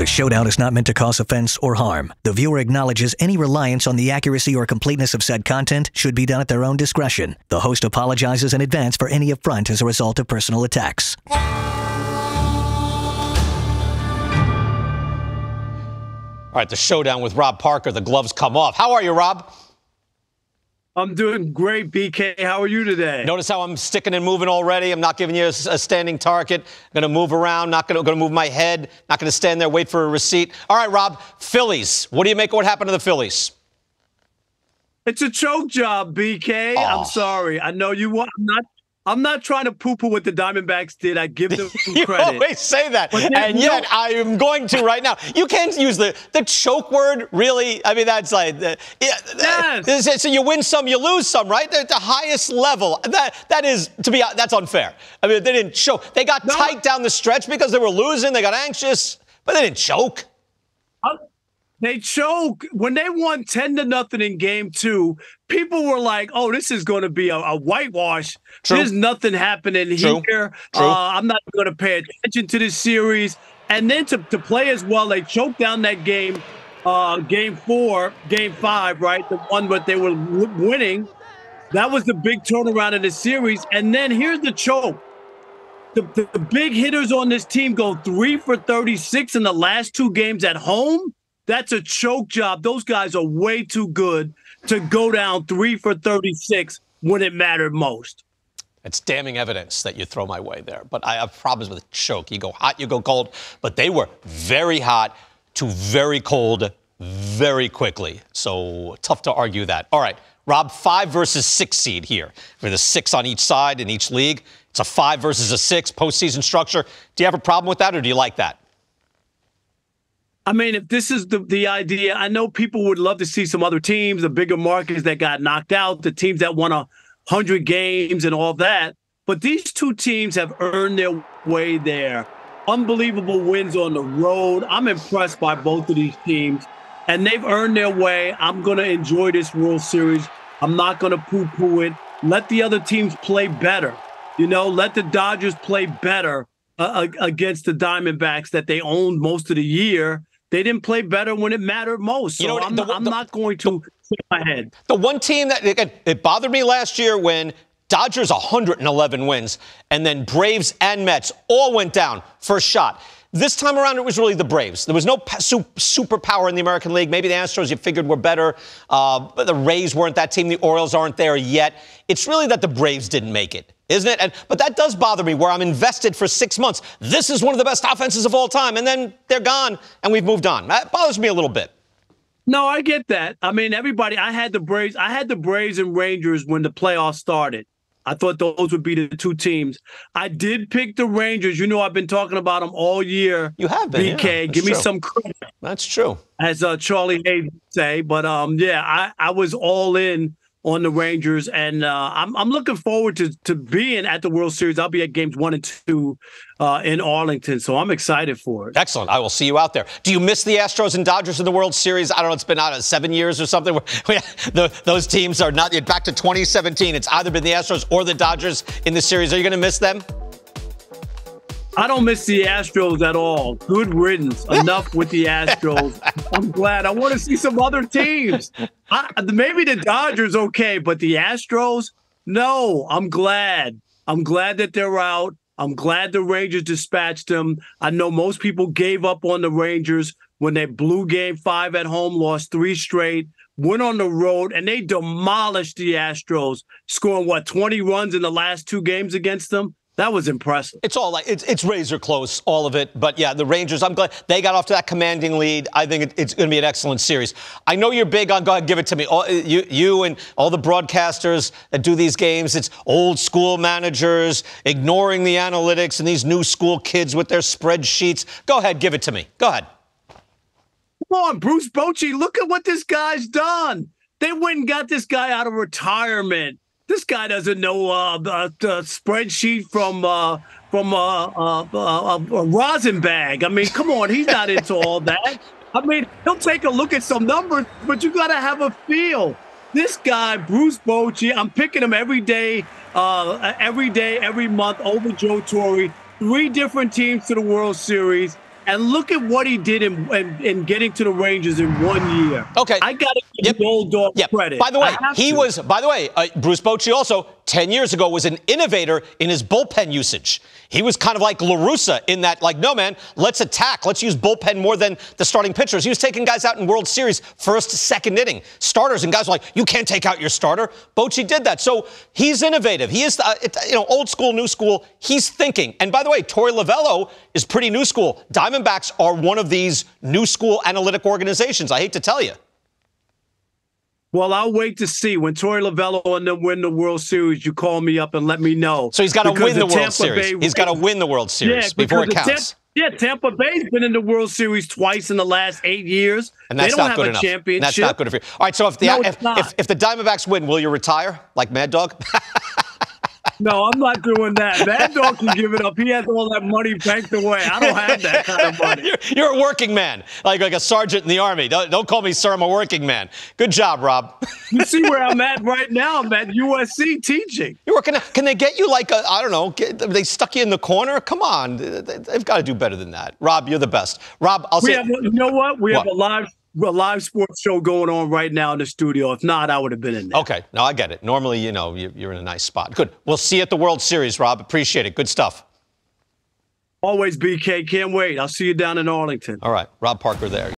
The showdown is not meant to cause offense or harm. The viewer acknowledges any reliance on the accuracy or completeness of said content should be done at their own discretion. The host apologizes in advance for any affront as a result of personal attacks. All right, the showdown with Rob Parker. The gloves come off. How are you, Rob? I'm doing great, BK. How are you today? Notice how I'm sticking and moving already. I'm not giving you a, a standing target. I'm going to move around. Not going to move my head. Not going to stand there wait for a receipt. All right, Rob. Phillies. What do you make of what happened to the Phillies? It's a choke job, BK. Oh. I'm sorry. I know you want. I'm not. I'm not trying to poo-poo what the Diamondbacks did. I give them you credit. always say that, and you yet I am going to right now. You can't use the the choke word. Really? I mean, that's like yeah, Yes. is- So you win some, you lose some, right? They're at the highest level. That that is to be that's unfair. I mean, they didn't choke. They got No. tight down the stretch because they were losing. They got anxious, but they didn't choke. They choke when they won ten to nothing in game two. People were like, "Oh, this is going to be a, a whitewash. True. There's nothing happening True. here. True. Uh, I'm not going to pay attention to this series." And then to, to play as well, they choked down that game, uh, game four, game five, right? The one but they were w- winning. That was the big turnaround in the series. And then here's the choke. The, the, the big hitters on this team go three for 36 in the last two games at home. That's a choke job. Those guys are way too good to go down three for 36 when it mattered most. It's damning evidence that you throw my way there. But I have problems with choke. You go hot, you go cold. But they were very hot to very cold very quickly. So tough to argue that. All right, Rob, five versus six seed here. With a six on each side in each league. It's a five versus a six postseason structure. Do you have a problem with that or do you like that? I mean, if this is the, the idea, I know people would love to see some other teams, the bigger markets that got knocked out, the teams that won a hundred games and all that. But these two teams have earned their way there. Unbelievable wins on the road. I'm impressed by both of these teams, and they've earned their way. I'm going to enjoy this World Series. I'm not going to poo poo it. Let the other teams play better. You know, let the Dodgers play better uh, against the Diamondbacks that they owned most of the year. They didn't play better when it mattered most. So You know what, I'm, the- I'm the- not going to shake my head. The one team that again, it bothered me last year when Dodgers 111 wins and then Braves and Mets all went down first shot. This time around, it was really the Braves. There was no superpower in the American League. Maybe the Astros you figured were better, uh, but the Rays weren't that team. The Orioles aren't there yet. It's really that the Braves didn't make it, isn't it? And, but that does bother me where I'm invested for six months. This is one of the best offenses of all time, and then they're gone and we've moved on. That bothers me a little bit. No, I get that. I mean, everybody. I had the Braves. I had the Braves and Rangers when the playoffs started. I thought those would be the two teams. I did pick the Rangers. You know, I've been talking about them all year. You have been, BK. that's give me some credit, That's true. as uh, Charlie Hayes would say. But um, yeah, I, I was all in on the Rangers, and uh, I'm I'm looking forward to to being at the World Series. I'll be at games one and two uh, in Arlington, so I'm excited for it. Excellent. I will see you out there. Do you miss the Astros and Dodgers in the World Series? I don't know. It's been out of seven years or something. the, those teams are not back to 2017. It's either been the Astros or the Dodgers in the series. Are you going to miss them? I don't miss the Astros at all. Good riddance. Enough with the Astros. I'm glad. I want to see some other teams. I, maybe the Dodgers okay, but the Astros, no. I'm glad. I'm glad that they're out. I'm glad the Rangers dispatched them. I know most people gave up on the Rangers when they blew game five at home, lost three straight, went on the road, and they demolished the Astros, scoring what, 20 runs in the last two games against them? That was impressive. It's all like it's, it's razor close, all of it. But yeah, the Rangers. I'm glad they got off to that commanding lead. I think it, it's going to be an excellent series. I know you're big on. Go ahead, give it to me. All, you, you and all the broadcasters that do these games. It's old school managers ignoring the analytics and these new school kids with their spreadsheets. Go ahead, give it to me. Go ahead. Come on, Bruce Bochy, look at what this guy's done. They went and got this guy out of retirement. This guy doesn't know uh, the, the spreadsheet from uh, from uh, uh, uh, uh, Rosenbag. I mean, come on, he's not into all that. I mean, he'll take a look at some numbers, but you got to have a feel. This guy, Bruce Bochy, I'm picking him every day, uh, every day, every month over Joe Torre. Three different teams to the World Series. And look at what he did in, in, in getting to the Rangers in one year. Okay. I got to give Yep. the old dog Yep. credit. By the way, he to. was. By the way, uh, Bruce Bochy also ten years ago was an innovator in his bullpen usage. He was kind of like La Russa in that, like, no man, let's attack, let's use bullpen more than the starting pitchers. He was taking guys out in World Series first, second inning starters, and guys were like, you can't take out your starter. Bochy did that, so he's innovative. He is, uh, it, you know, old school, new school. He's thinking. And by the way, Torey Lovullo is pretty new school. Diamondbacks are one of these new school analytic organizations. I hate to tell you. Well, I'll wait to see when Torey Lovullo and them win the World Series. You call me up and let me know. So he's got to win the, World Tampa Series. Bay He's got to win the World Series before it counts. Tampa- yeah, Tampa Bay's been in the World Series twice in the last eight years. and that's they don't not have good a enough. championship. That's not good for you. All right, so if the No, if, if, if the Diamondbacks win, will you retire like Mad Dog? No, I'm not doing that. Mad Dog can give it up. He has all that money banked away. I don't have that kind of money. you're, you're a working man, like like a sergeant in the army. Don't, don't call me sir. I'm a working man. Good job, Rob. You see where I'm at right now? I'm at USC teaching. You're working. Can they get you like a I don't know? Get, they stuck you in the corner. Come on, They- they've got to do better than that. Rob, you're the best. Rob, I'll We say. have, you know what? We have a live, live sports show going on right now in the studio. If not, I would have been in there. Okay, no, I get it. Normally, you know, you- you're in a nice spot. Good. We'll see you at the World Series, Rob. Appreciate it. Good stuff. Always BK. Can't wait. I'll see you down in Arlington. All right, Rob Parker there.